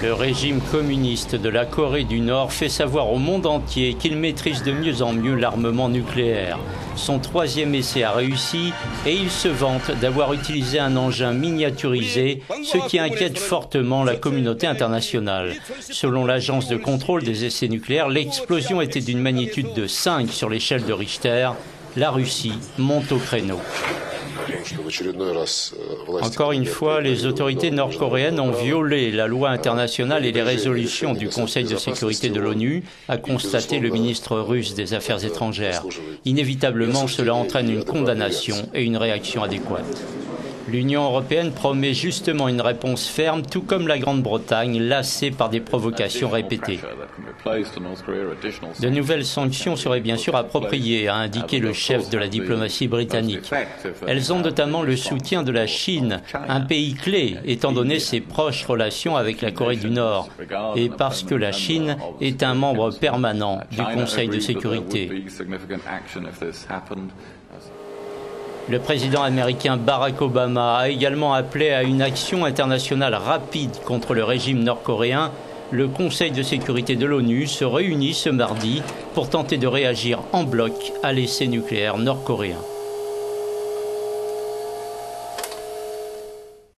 Le régime communiste de la Corée du Nord fait savoir au monde entier qu'il maîtrise de mieux en mieux l'armement nucléaire. Son troisième essai a réussi et il se vante d'avoir utilisé un engin miniaturisé, ce qui inquiète fortement la communauté internationale. Selon l'agence de contrôle des essais nucléaires, l'explosion était d'une magnitude de 5 sur l'échelle de Richter. La Russie monte au créneau. Encore une fois, les autorités nord-coréennes ont violé la loi internationale et les résolutions du Conseil de sécurité de l'ONU, a constaté le ministre russe des Affaires étrangères. Inévitablement, cela entraîne une condamnation et une réaction adéquate. L'Union européenne promet justement une réponse ferme, tout comme la Grande-Bretagne, lassée par des provocations répétées. De nouvelles sanctions seraient bien sûr appropriées, a indiqué le chef de la diplomatie britannique. Elles ont notamment le soutien de la Chine, un pays clé étant donné ses proches relations avec la Corée du Nord, et parce que la Chine est un membre permanent du Conseil de sécurité. Le président américain Barack Obama a également appelé à une action internationale rapide contre le régime nord-coréen. Le Conseil de sécurité de l'ONU se réunit ce mardi pour tenter de réagir en bloc à l'essai nucléaire nord-coréen.